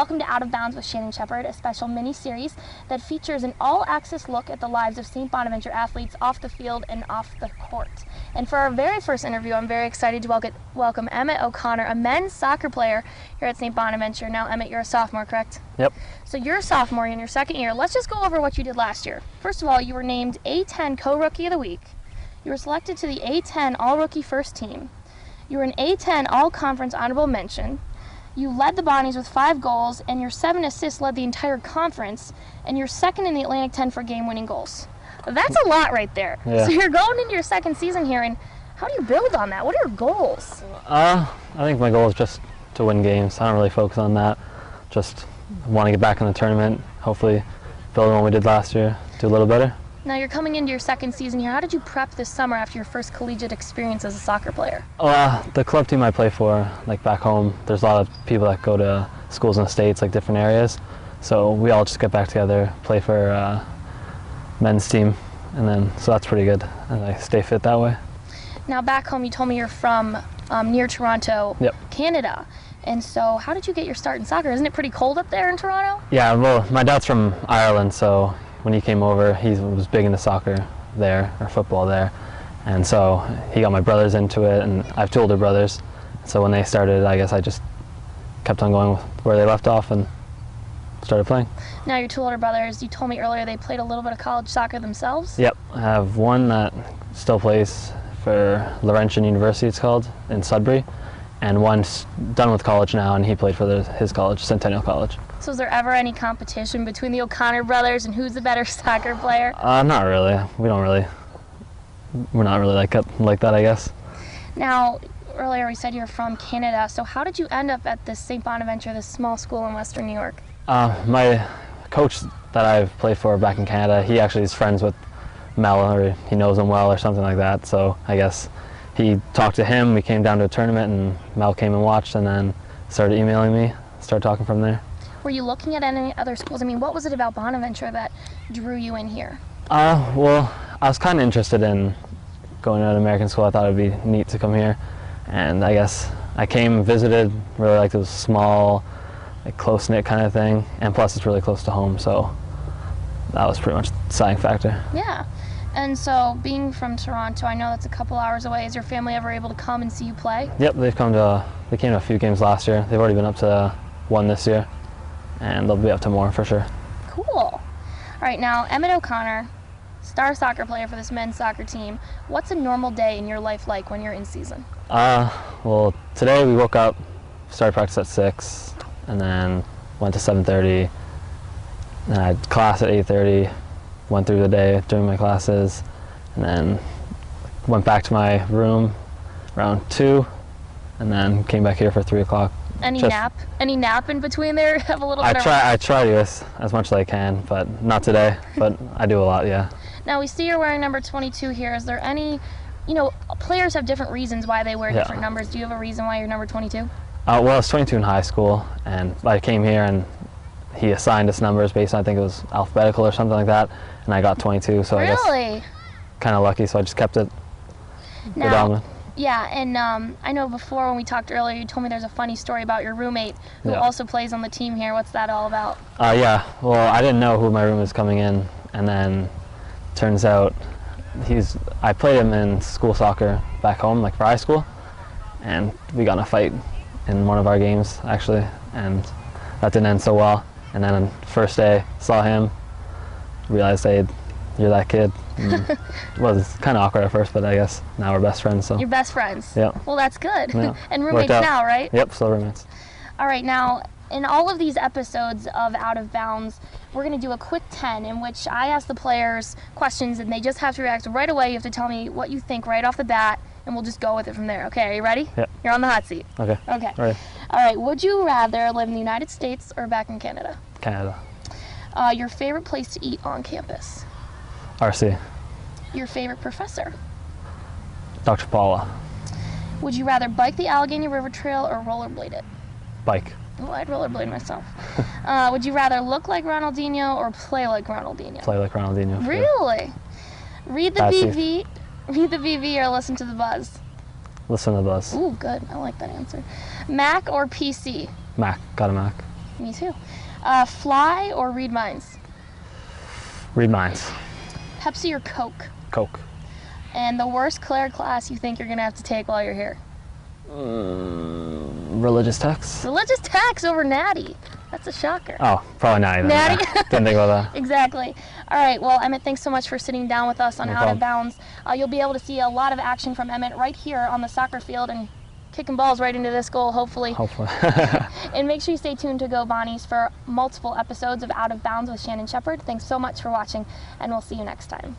welcome to Out of Bounds with Shannon Shepperd, a special mini series that features an all access look at the lives of St. Bonaventure athletes off the field and off the court. And for our very first interview, I'm very excited to welcome, welcome Emmett O'Connor, a men's soccer player here at St. Bonaventure. Now, Emmett, you're a sophomore, correct? Yep. So you're a sophomore in your second year. Let's just go over what you did last year. First of all, you were named A10 Co Rookie of the Week. You were selected to the A10 All Rookie First Team. You were an A10 All Conference Honorable Mention. You led the Bonnies with five goals, and your seven assists led the entire conference, and you're second in the Atlantic 10 for game winning goals. That's a lot right there. Yeah. So you're going into your second season here, and how do you build on that? What are your goals? Uh, I think my goal is just to win games. I don't really focus on that. Just want to get back in the tournament. Hopefully, build on what we did last year, do a little better. Now you're coming into your second season here. How did you prep this summer after your first collegiate experience as a soccer player? Uh, the club team I play for, like back home, there's a lot of people that go to schools in the states, like different areas. So we all just get back together, play for uh, men's team, and then so that's pretty good, and I stay fit that way. Now back home, you told me you're from um, near Toronto, Yep. Canada. And so, how did you get your start in soccer? Isn't it pretty cold up there in Toronto? Yeah, well, my dad's from Ireland, so when he came over, he was big into soccer there, or football there. And so he got my brothers into it, and I have two older brothers. So when they started, I guess I just kept on going where they left off and started playing. Now your two older brothers, you told me earlier they played a little bit of college soccer themselves. Yep, I have one that still plays for Laurentian University, it's called, in Sudbury, and one's done with college now, and he played for the, his college, Centennial College. So, is there ever any competition between the O'Connor brothers and who's the better soccer player? Uh, not really. We don't really. We're not really like that, like that, I guess. Now, earlier we said you're from Canada. So, how did you end up at this St. Bonaventure, this small school in Western New York? Uh, my coach that I've played for back in Canada, he actually is friends with Mel, or he knows him well, or something like that. So I guess he talked to him. We came down to a tournament, and Mel came and watched, and then started emailing me. Started talking from there. Were you looking at any other schools? I mean, what was it about Bonaventure that drew you in here? Uh, well, I was kind of interested in going to an American school. I thought it'd be neat to come here, and I guess I came, visited, really liked it. It was small, like close knit kind of thing, and plus it's really close to home, so that was pretty much the deciding factor. Yeah. And so, being from Toronto, I know that's a couple hours away. Is your family ever able to come and see you play? Yep, they've come to they came to a few games last year. They've already been up to one this year, and they'll be up to more for sure. Cool. All right, now Emmett O'Connor, star soccer player for this men's soccer team. What's a normal day in your life like when you're in season? Uh, well, today we woke up, started practice at six, and then went to 7:30. Then I had class at 8:30. Went through the day during my classes, and then went back to my room around two, and then came back here for three o'clock. Any Just- nap? Any nap in between there? Have a little I try I try to as, as much as I can, but not today. But I do a lot, yeah. Now we see you're wearing number 22 here. Is there any, you know, players have different reasons why they wear Yeah. different numbers. Do you have a reason why you're number 22? Uh, well, I was 22 in high school, and I came here and he assigned us numbers based on I think it was alphabetical or something like that, and I got 22. So I guess kind of lucky. So I just kept it Now, yeah, and um, I know before when we talked earlier, you told me there's a funny story about your roommate who Yeah. also plays on the team here. What's that all about? Uh, yeah. Well, I didn't know who my room was coming in, and then turns out he's. I played him in school soccer back home, like for high school, and we got in a fight in one of our games actually, and that didn't end so well. And then on first day, saw him, realized, hey, you're that kid. It was kind of awkward at first, but I guess now we're best friends. So. You're best friends. Yeah. Well, that's good. Yeah. and roommates now, right? Yep, still roommates. All right, now in all of these episodes of Out of Bounds, we're going to do a quick 10 in which I ask the players questions and they just have to react right away. You have to tell me what you think right off the bat, and we'll just go with it from there. Okay, are you ready? Yep. You're on the hot seat. Okay. Okay. All right. All right, would you rather live in the United States or back in Canada? Canada. Uh, your favorite place to eat on campus? RC. Your favorite professor? Dr. Paula. Would you rather bike the Allegheny River Trail or rollerblade it? Bike. Oh, I'd rollerblade myself. uh, would you rather look like Ronaldinho or play like Ronaldinho? Play like Ronaldinho. Really? Read the That's it. BV, read the BV or listen to the buzz. Listen to the buzz. Ooh, good. I like that answer. Mac or PC? Mac. Got a Mac. Me too. Uh, fly or read minds? Read minds. Pepsi or Coke? Coke. And the worst Claire class you think you're gonna have to take while you're here? Religious texts. Religious tax over Natty. That's a shocker. Oh, probably not even. Natty. yeah. Didn't think about that. Exactly. All right. Well, Emmett, thanks so much for sitting down with us on No Out of. Bounds. Uh, you'll be able to see a lot of action from Emmett right here on the soccer field and kicking balls right into this goal, hopefully. Hopefully. And make sure you stay tuned to Go Bonnies for multiple episodes of Out of Bounds with Shannon Shepperd. Thanks so much for watching, and we'll see you next time.